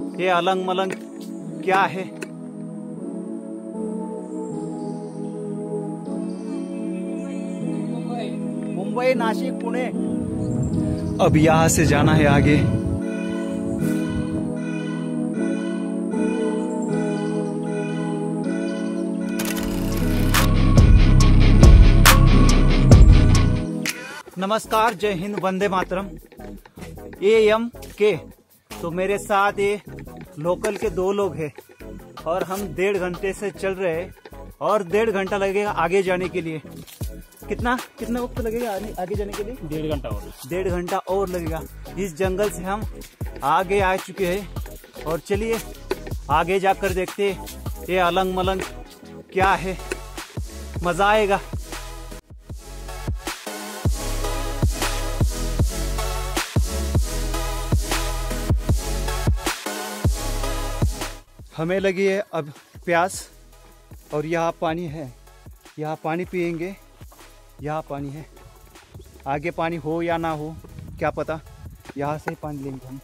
ये अलंग मलंग क्या है? मुंबई, नासिक, पुणे। अब यहाँ से जाना है आगे। नमस्कार, जय हिंद, वंदे मातरम। ए एम के तो मेरे साथ ये लोकल के दो लोग हैं और हम डेढ़ घंटे से चल रहे हैं और डेढ़ घंटा लगेगा आगे जाने के लिए। कितना? कितना वक्त लगेगा आगे, आगे जाने के लिए? डेढ़ घंटा और। डेढ़ घंटा और लगेगा। इस जंगल से हम आगे आ चुके हैं और चलिए आगे जाकर देखते ये अलंग मलंग क्या है। मज़ा आएगा। हमें लगी है अब प्यास, और यहाँ पानी है। यहाँ पानी पियेंगे, यहाँ पानी है। आगे पानी हो या ना हो, क्या पता? यहाँ से ही पानी लेंगे हम।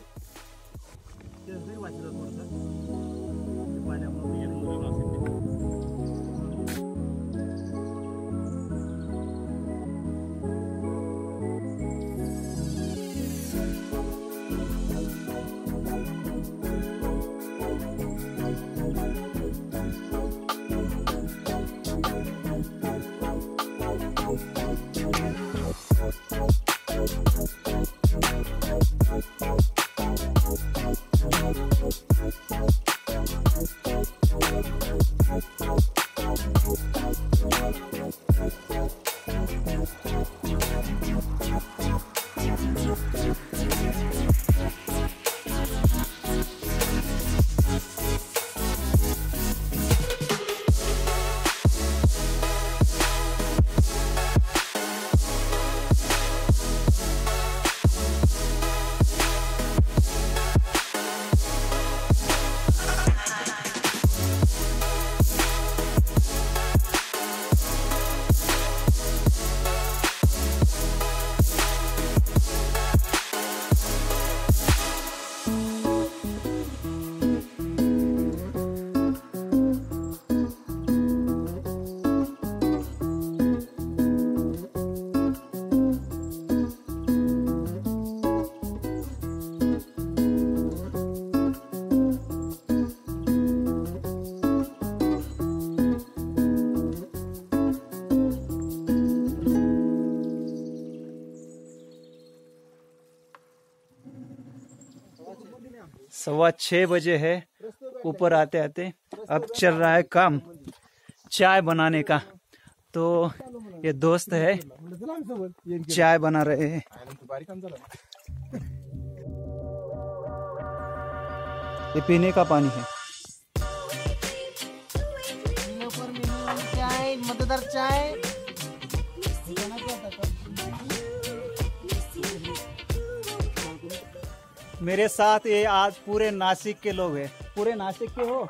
Thank you. सवा छः बजे है, ऊपर आते आते अब चल रहा है काम, चाय बनाने का। तो ये दोस्त है, चाय बना रहे हैं। ये पीने का पानी है। चाय मतदार चाय। मेरे साथ ये आज पूरे नासिक के लोग हैं। पूरे नासिक के हो?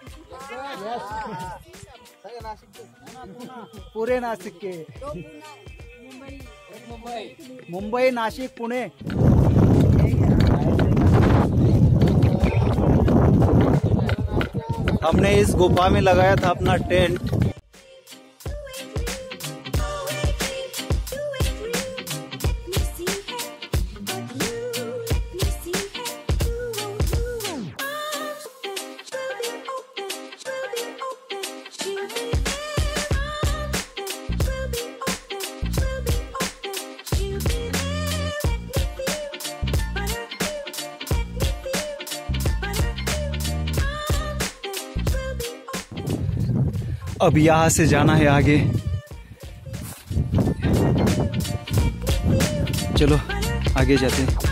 यस पूरे नासिक के। मुंबई, नासिक, पुणे। हमने इस गुफा में लगाया था अपना टेंट। अब यहाँ से जाना है आगे। चलो आगे जाते हैं।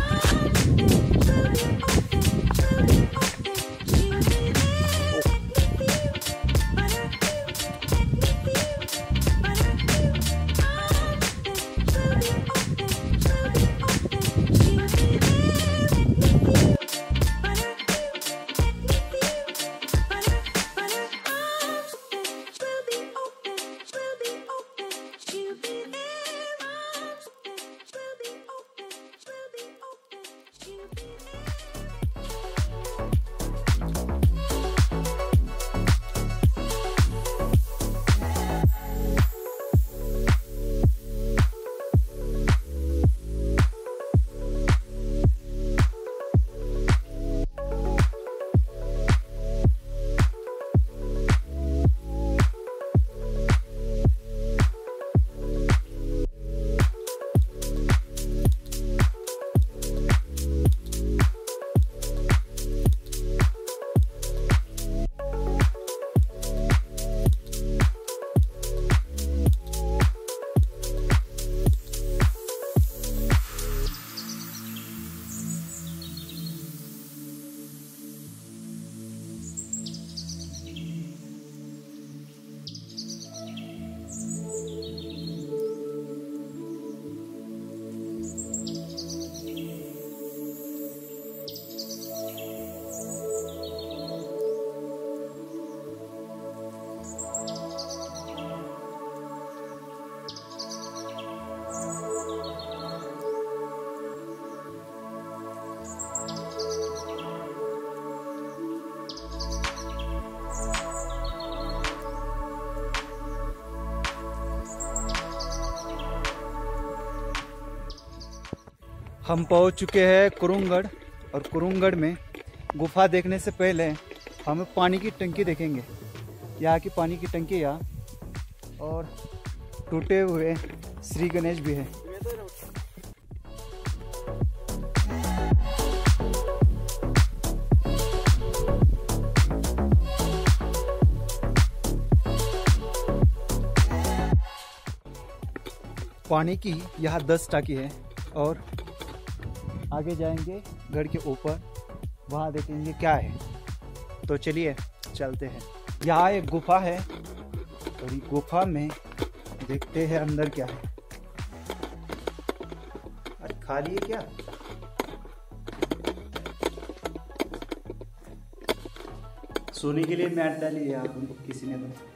हम पहुँच चुके हैं कुरुंगढ़ और कुरुंगढ़ में गुफा देखने से पहले हम पानी की टंकी देखेंगे। यहाँ की पानी की टंकी यहाँ और टूटे हुए श्री गणेश भी है। पानी की यहाँ दस टाकी है और आगे जाएँगे गढ़ के ऊपर, वहाँ देखेंगे क्या है। तो चलिए, चलते हैं। यहाँ एक गुफा है, और ये गुफा में देखते हैं अंदर क्या है। खाली है क्या? सोने के लिए मैट डाली है आप किसी ने तो